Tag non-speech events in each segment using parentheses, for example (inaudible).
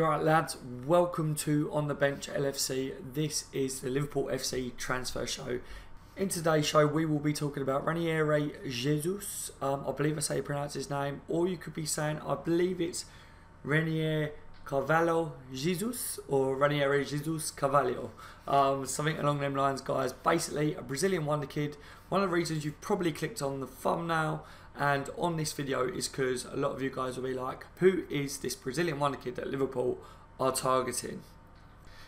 Alright lads, welcome to On The Bench LFC. This is the Liverpool FC transfer show. In today's show we will be talking about Reinier Jesus, um, I believe I say pronounce his name, or you could be saying I believe it's Reinier Carvalho Jesus or Reinier Jesus Carvalho. Um, something along them lines guys. Basically a Brazilian wonder kid. One of the reasons you've probably clicked on the thumbnail and on this video is because a lot of you guys will be like, who is this Brazilian wonder kid that Liverpool are targeting?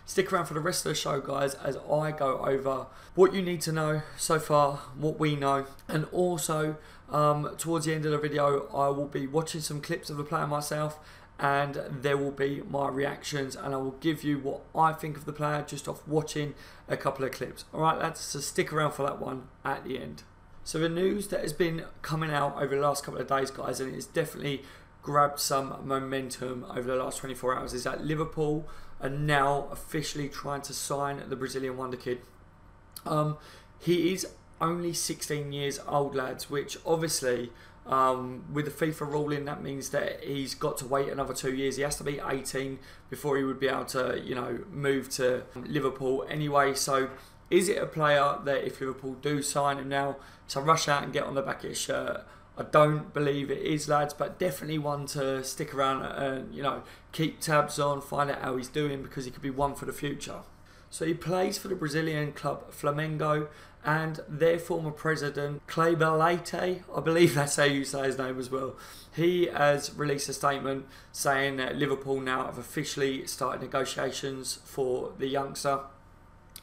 Stick around for the rest of the show, guys, as I go over what you need to know so far, what we know, and also um, towards the end of the video, I will be watching some clips of the player myself, and there will be my reactions, and I will give you what I think of the player just off watching a couple of clips. All right, lads, so stick around for that one at the end. So the news that has been coming out over the last couple of days, guys, and it's definitely grabbed some momentum over the last 24 hours, is that Liverpool are now officially trying to sign the Brazilian wonder kid. Um, he is only 16 years old, lads, which obviously um, with the FIFA ruling, that means that he's got to wait another two years. He has to be 18 before he would be able to, you know, move to Liverpool anyway. So is it a player that if Liverpool do sign him now to rush out and get on the back of his shirt? I don't believe it is, lads, but definitely one to stick around and you know keep tabs on, find out how he's doing because he could be one for the future. So he plays for the Brazilian club Flamengo and their former president Kleber Leite, I believe that's how you say his name as well. He has released a statement saying that Liverpool now have officially started negotiations for the youngster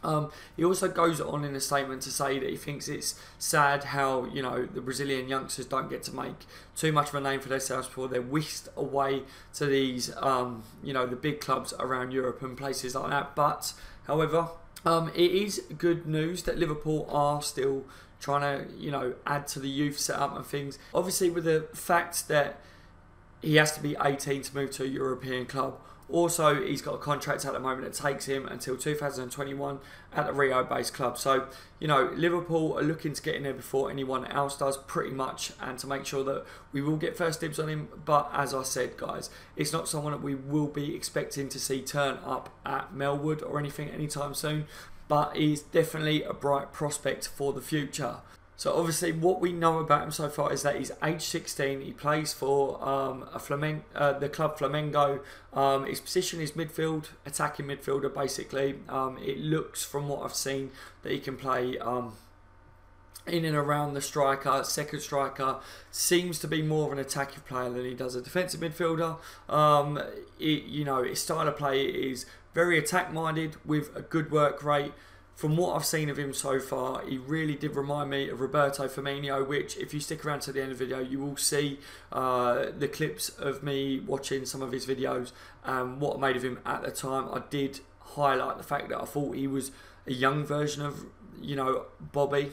um, he also goes on in a statement to say that he thinks it's sad how you know the Brazilian youngsters don't get to make too much of a name for themselves before they're whisked away to these um, you know the big clubs around Europe and places like that. But however, um, it is good news that Liverpool are still trying to you know add to the youth setup and things. Obviously, with the fact that he has to be 18 to move to a European club also, he's got a contract at the moment that takes him until 2021 at the Rio based club. So, you know, Liverpool are looking to get in there before anyone else does, pretty much, and to make sure that we will get first dibs on him. But as I said, guys, it's not someone that we will be expecting to see turn up at Melwood or anything anytime soon. But he's definitely a bright prospect for the future. So obviously, what we know about him so far is that he's age 16. He plays for um, a Flamen- uh, the club Flamengo. Um, his position is midfield, attacking midfielder. Basically, um, it looks from what I've seen that he can play um, in and around the striker, second striker. Seems to be more of an attacking player than he does a defensive midfielder. Um, it, you know, his style of play is very attack minded with a good work rate from what I've seen of him so far, he really did remind me of Roberto Firmino, which, if you stick around to the end of the video, you will see uh, the clips of me watching some of his videos and what I made of him at the time. I did highlight the fact that I thought he was a young version of, you know, Bobby.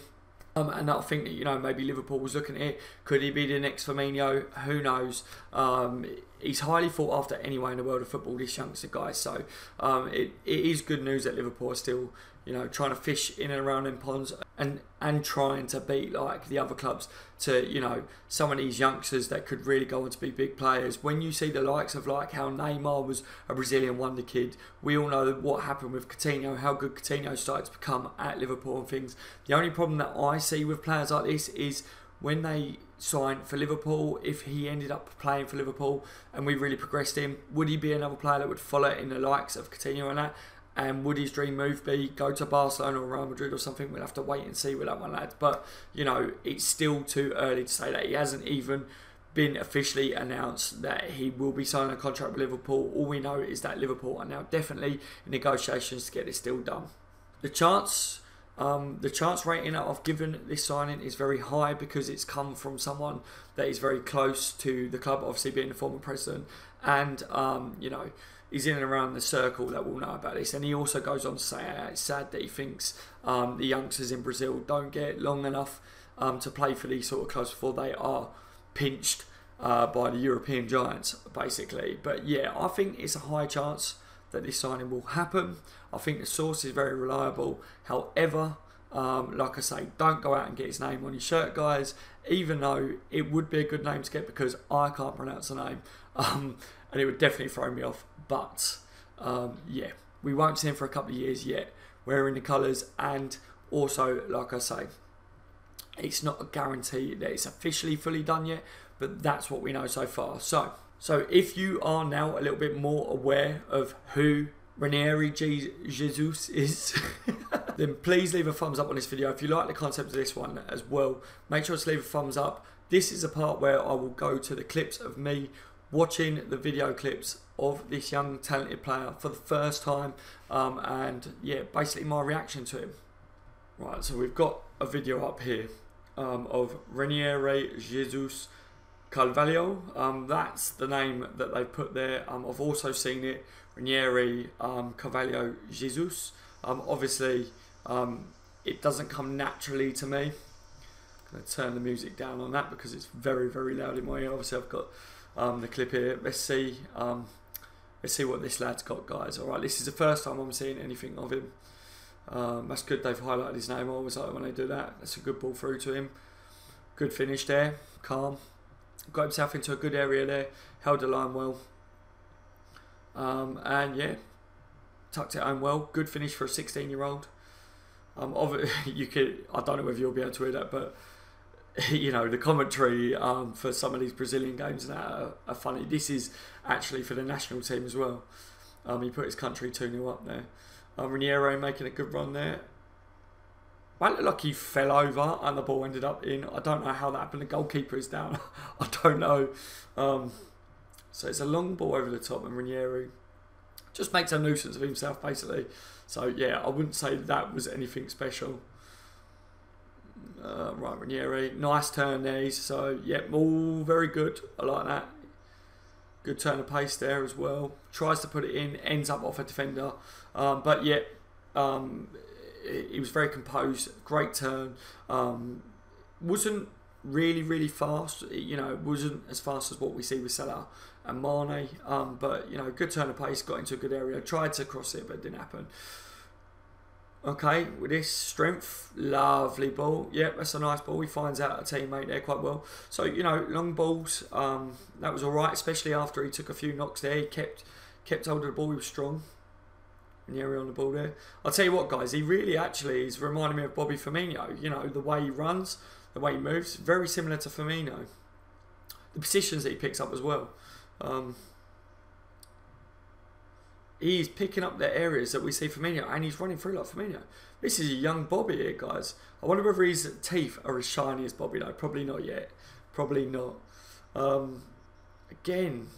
Um, and I think that, you know, maybe Liverpool was looking at it. Could he be the next Firmino? Who knows? Um, he's highly thought after anyway in the world of football, this youngster guy. So um, it, it is good news that Liverpool are still you know, trying to fish in and around in ponds and and trying to beat like the other clubs to, you know, some of these youngsters that could really go on to be big players. When you see the likes of like how Neymar was a Brazilian wonder kid, we all know what happened with Coutinho, how good Coutinho started to become at Liverpool and things. The only problem that I see with players like this is when they sign for Liverpool, if he ended up playing for Liverpool and we really progressed him, would he be another player that would follow in the likes of Coutinho and that? And would his dream move be go to Barcelona or Real Madrid or something? We'll have to wait and see with that one, lads. But you know, it's still too early to say that he hasn't even been officially announced that he will be signing a contract with Liverpool. All we know is that Liverpool are now definitely in negotiations to get this deal done. The chance, um, the chance rating that I've given this signing is very high because it's come from someone that is very close to the club, obviously being the former president, and um, you know is in and around the circle that will know about this. And he also goes on to say uh, it's sad that he thinks um, the youngsters in Brazil don't get long enough um, to play for these sort of clubs before they are pinched uh, by the European giants, basically. But yeah, I think it's a high chance that this signing will happen. I think the source is very reliable. However, um, like I say, don't go out and get his name on your shirt, guys. Even though it would be a good name to get because I can't pronounce the name, (laughs) um, and it would definitely throw me off. But um, yeah, we won't see him for a couple of years yet, wearing the colours, and also, like I say, it's not a guarantee that it's officially fully done yet, but that's what we know so far. So, so if you are now a little bit more aware of who Reinier Jesus is, (laughs) then please leave a thumbs up on this video. If you like the concept of this one as well, make sure to leave a thumbs up. This is a part where I will go to the clips of me watching the video clips of this young talented player for the first time um, and yeah basically my reaction to him. Right so we've got a video up here um, of Reinier Jesus Carvalho um, that's the name that they put there. Um, I've also seen it. Reinier um, Carvalho Jesus. Um, obviously it doesn't come naturally to me. I'm going to turn the music down on that because it's very very loud in my ear. Obviously I've got um, the clip here. Let's see. Um, let's see what this lad's got, guys. All right, this is the first time I'm seeing anything of him. Um, that's good. They've highlighted his name. I always like when they do that. That's a good ball through to him. Good finish there. Calm. Got himself into a good area there. Held the line well. Um, and yeah, tucked it home well. Good finish for a 16-year-old. Um, (laughs) you could. I don't know whether you'll be able to hear that, but (laughs) you know the commentary um, for some of these Brazilian games and that are, are, funny. This is actually for the national team as well. Um, he put his country 2 0 up there. Um, making a good run there. Might look like he fell over and the ball ended up in. I don't know how that happened. The goalkeeper is down. (laughs) I don't know. Um, so it's a long ball over the top and Reinier just makes a nuisance of himself basically. So yeah, I wouldn't say that was anything special. Uh, right, Reinier, nice turn there. So, yeah, all very good. I like that. Good turn of pace there as well. Tries to put it in, ends up off a defender. Um, but, yeah, um, he was very composed. Great turn. Um, wasn't really, really fast. You know, wasn't as fast as what we see with Salah and Mane. Um, but, you know, good turn of pace. Got into a good area. Tried to cross it, but it didn't happen. Okay, with this strength, lovely ball. Yep, that's a nice ball. He finds out a teammate there quite well. So, you know, long balls, um, that was all right, especially after he took a few knocks there. He kept kept hold of the ball, he was strong. In the area on the ball there. I'll tell you what, guys, he really actually is reminding me of Bobby Firmino. You know, the way he runs, the way he moves, very similar to Firmino. The positions that he picks up as well. Um, he's picking up the areas that we see Firmino and he's running through like Firmino. This is a young Bobby here, guys. I wonder whether his teeth are as shiny as Bobby though. Probably not yet. Probably not. Um, again,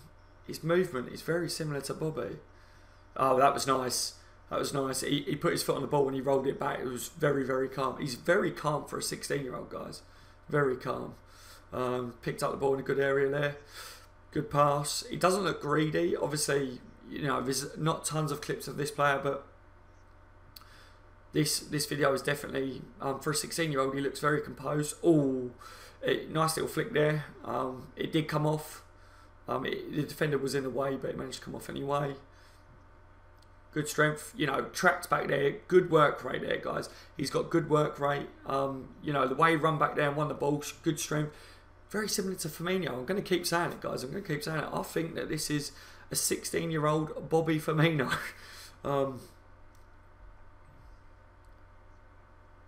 his movement is very similar to Bobby. Oh, that was nice. That was nice. He, he put his foot on the ball and he rolled it back. It was very, very calm. He's very calm for a 16 year old, guys. Very calm. Um, picked up the ball in a good area there. Good pass. He doesn't look greedy. Obviously, you know, there's not tons of clips of this player, but this this video is definitely um, for a 16 year old. He looks very composed. Oh, nice little flick there. Um, it did come off. Um, it, the defender was in the way, but it managed to come off anyway. Good strength, you know, tracked back there. Good work rate there, guys. He's got good work rate. Um, you know, the way he run back there and won the ball, good strength. Very similar to Firmino. I'm going to keep saying it, guys. I'm going to keep saying it. I think that this is a 16 year old Bobby Firmino. (laughs) um,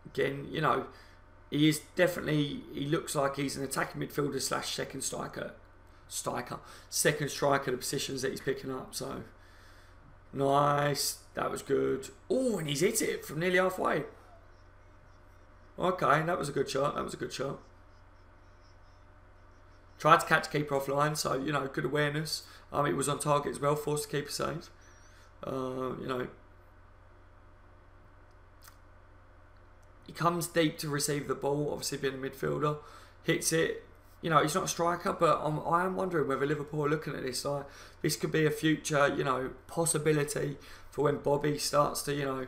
again, you know, he is definitely, he looks like he's an attacking midfielder slash second striker. Striker. Second striker, the positions that he's picking up. So, nice. That was good. Oh, and he's hit it from nearly halfway. Okay, that was a good shot. That was a good shot. Tried to catch keeper offline, so you know, good awareness. Um, it was on target as well, forced the keeper safe. Uh, you know, he comes deep to receive the ball. Obviously, being a midfielder, hits it. You know, he's not a striker, but I'm, I am wondering whether Liverpool are looking at this like this could be a future, you know, possibility for when Bobby starts to, you know,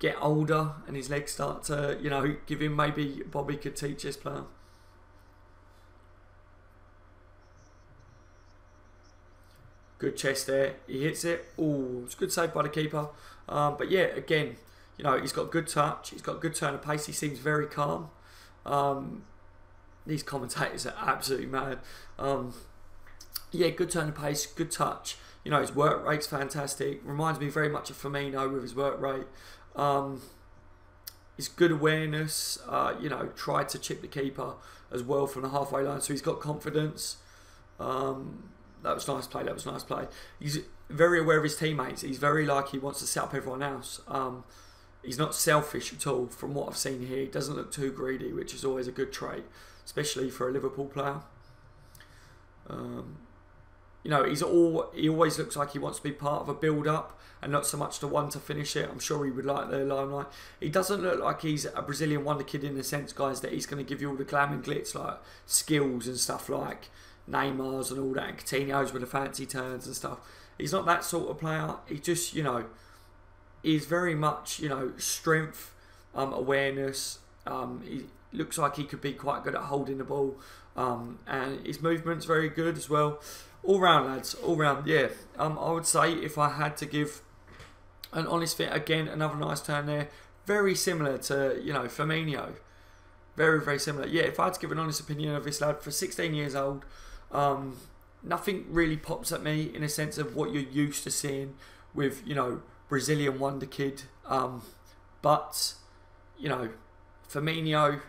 get older and his legs start to, you know, give him maybe Bobby could teach this player. Good chest there. He hits it. Oh, it's a good save by the keeper. Um, but yeah, again, you know, he's got good touch. He's got good turn of pace. He seems very calm. Um, these commentators are absolutely mad. Um, yeah, good turn of pace, good touch. You know, his work rate's fantastic. Reminds me very much of Firmino with his work rate. Um, his good awareness, uh, you know, tried to chip the keeper as well from the halfway line, so he's got confidence. Um, that was nice play. That was nice play. He's very aware of his teammates. He's very like he wants to set up everyone else. Um, he's not selfish at all. From what I've seen here, he doesn't look too greedy, which is always a good trait, especially for a Liverpool player. Um, you know, he's all he always looks like he wants to be part of a build up and not so much the one to finish it. I'm sure he would like the limelight. He doesn't look like he's a Brazilian wonder kid in the sense, guys, that he's going to give you all the glam and glitz like skills and stuff like Neymar's and all that, and Coutinho's with the fancy turns and stuff. He's not that sort of player. He just, you know, is very much, you know, strength, um, awareness. Um, he looks like he could be quite good at holding the ball, um, and his movement's very good as well all round, lads, all round. Yeah, um, I would say if I had to give an honest fit again, another nice turn there. Very similar to you know Firmino. Very very similar. Yeah, if I had to give an honest opinion of this lad for 16 years old, um, nothing really pops at me in a sense of what you're used to seeing with you know Brazilian wonder kid. Um, but you know, Firmino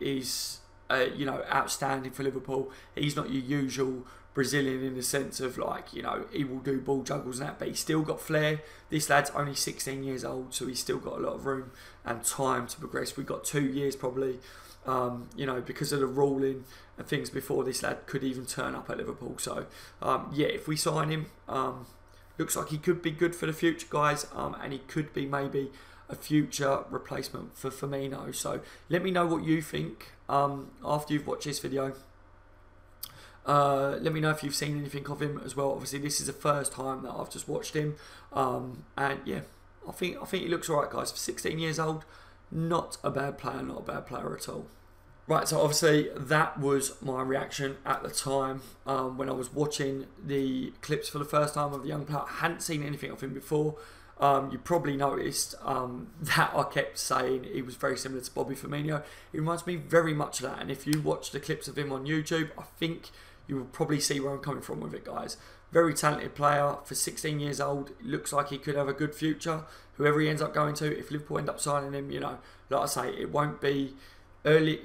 is uh, you know outstanding for Liverpool. He's not your usual Brazilian in the sense of like, you know, he will do ball juggles and that, but he's still got flair. This lad's only 16 years old, so he's still got a lot of room and time to progress. We've got two years probably, um, you know, because of the ruling and things before this lad could even turn up at Liverpool. So, um, yeah, if we sign him, um, looks like he could be good for the future, guys, um, and he could be maybe a future replacement for Firmino. So let me know what you think um, after you've watched this video. Uh, let me know if you've seen anything of him as well. Obviously, this is the first time that I've just watched him, um, and yeah, I think I think he looks alright, guys. For 16 years old, not a bad player, not a bad player at all. Right, so obviously that was my reaction at the time um, when I was watching the clips for the first time of the young player. I hadn't seen anything of him before. Um, you probably noticed um, (laughs) that I kept saying he was very similar to Bobby Firmino. He reminds me very much of that. And if you watch the clips of him on YouTube, I think you will probably see where I'm coming from with it, guys. Very talented player for 16 years old. Looks like he could have a good future. Whoever he ends up going to, if Liverpool end up signing him, you know, like I say, it won't be early.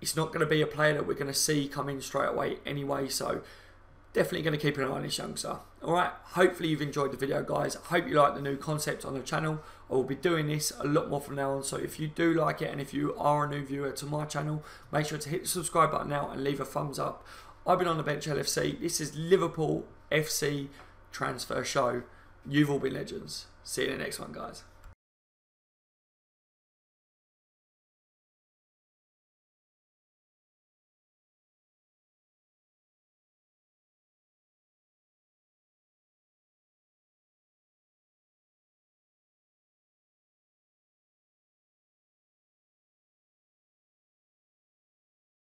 It's not going to be a player that we're going to see come in straight away anyway. So definitely going to keep an eye on this youngster. Alright, hopefully you've enjoyed the video guys. I hope you like the new concept on the channel. I will be doing this a lot more from now on. So if you do like it and if you are a new viewer to my channel, make sure to hit the subscribe button now and leave a thumbs up. I've been on the bench LFC. This is Liverpool FC transfer show. You've all been legends. See you in the next one, guys.